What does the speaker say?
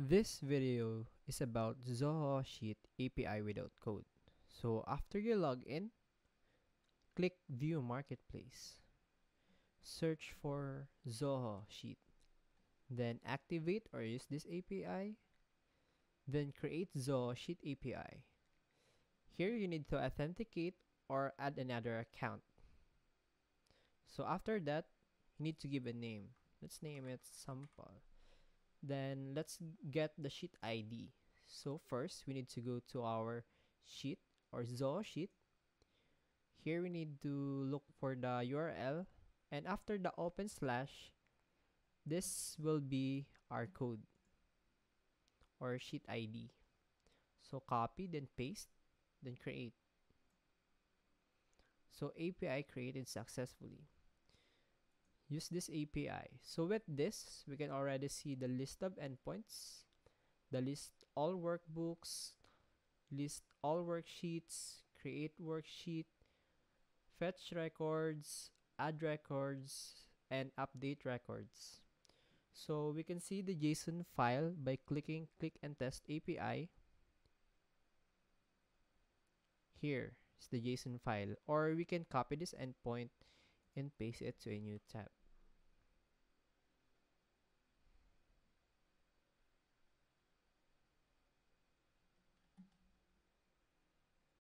This video is about Zoho Sheet API without code. So after you log in, click View Marketplace. Search for Zoho Sheet. Then activate or use this API. Then create Zoho Sheet API. Here you need to authenticate or add another account. So after that, you need to give a name. Let's name it sample. Then let's get the sheet ID. So first, we need to go to our sheet or Zoho sheet. Here we need to look for the URL and after the open slash, this will be our code or sheet ID. So copy, then paste, then create. So API created successfully use this API. So with this, we can already see the list of endpoints, the list all workbooks, list all worksheets, create worksheet, fetch records, add records, and update records. So we can see the JSON file by clicking click and test API. Here is the JSON file or we can copy this endpoint and paste it to a new tab.